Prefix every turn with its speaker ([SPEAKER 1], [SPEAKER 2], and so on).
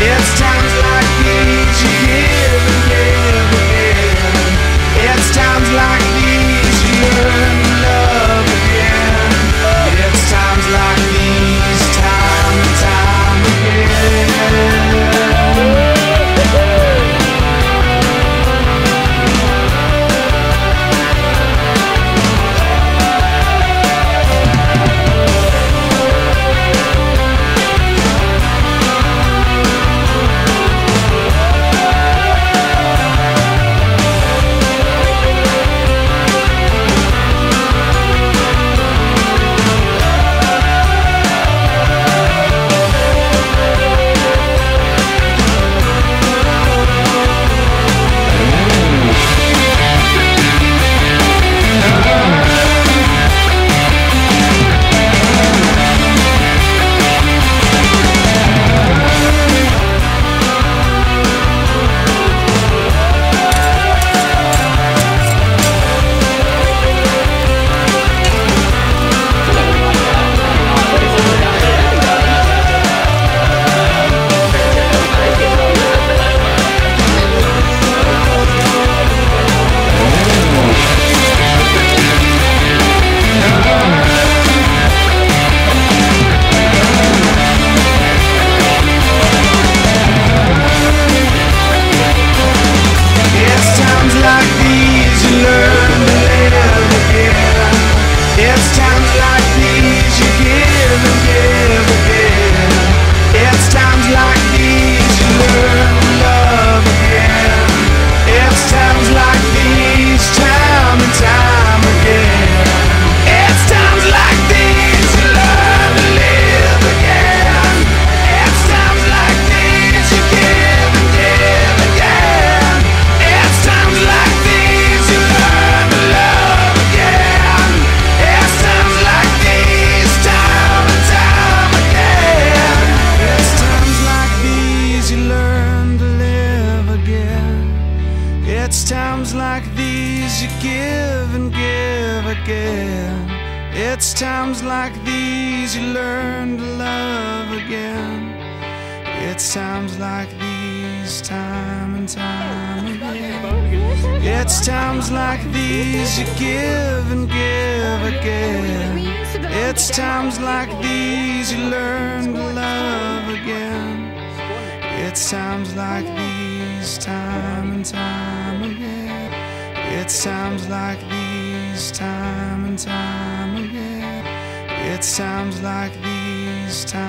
[SPEAKER 1] It's time times like these you give and give again. It's times like these you learn to love again. It's times like these, time and time again. It's times like these you give and give again. It's times like these you learn to love again. It's times like these, time and time again. It's times like these, time and time again. It's times like these, time and time.